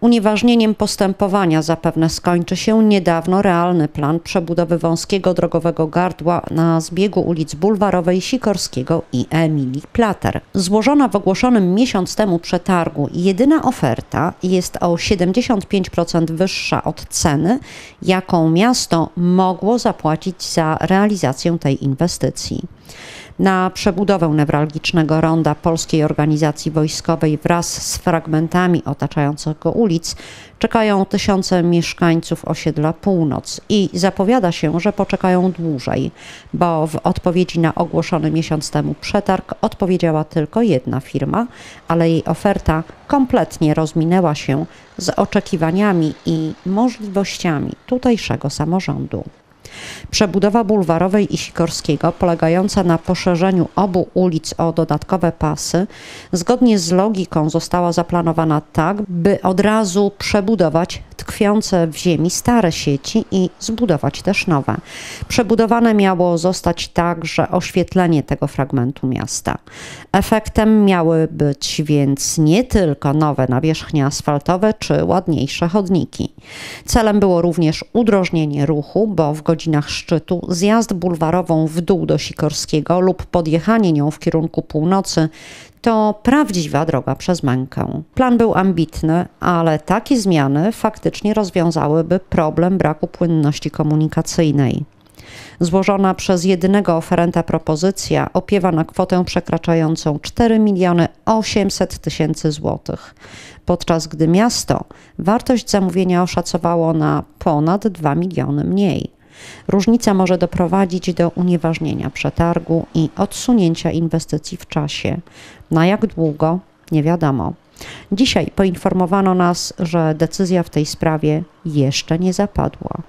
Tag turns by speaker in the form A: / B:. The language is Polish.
A: Unieważnieniem postępowania zapewne skończy się niedawno realny plan przebudowy wąskiego drogowego gardła na zbiegu ulic Bulwarowej, Sikorskiego i Emilii Plater. Złożona w ogłoszonym miesiąc temu przetargu jedyna oferta jest o 75% wyższa od ceny, jaką miasto mogło zapłacić za realizację tej inwestycji na przebudowę newralgicznego ronda Polskiej Organizacji Wojskowej wraz z fragmentami otaczającego ulic czekają tysiące mieszkańców osiedla Północ i zapowiada się, że poczekają dłużej, bo w odpowiedzi na ogłoszony miesiąc temu przetarg odpowiedziała tylko jedna firma, ale jej oferta kompletnie rozminęła się z oczekiwaniami i możliwościami tutejszego samorządu. Przebudowa Bulwarowej i Sikorskiego, polegająca na poszerzeniu obu ulic o dodatkowe pasy, zgodnie z logiką została zaplanowana tak, by od razu przebudować tkwiące w ziemi stare sieci i zbudować też nowe. Przebudowane miało zostać także oświetlenie tego fragmentu miasta. Efektem miały być więc nie tylko nowe nawierzchnie asfaltowe czy ładniejsze chodniki. Celem było również udrożnienie ruchu, bo w godzinach szczytu zjazd bulwarową w dół do Sikorskiego lub podjechanie nią w kierunku północy to prawdziwa droga przez mękę. Plan był ambitny, ale takie zmiany faktycznie rozwiązałyby problem braku płynności komunikacyjnej. Złożona przez jedynego oferenta propozycja opiewa na kwotę przekraczającą 4 miliony 800 tysięcy złotych, podczas gdy miasto wartość zamówienia oszacowało na ponad 2 miliony mniej. Różnica może doprowadzić do unieważnienia przetargu i odsunięcia inwestycji w czasie. Na jak długo? Nie wiadomo. Dzisiaj poinformowano nas, że decyzja w tej sprawie jeszcze nie zapadła.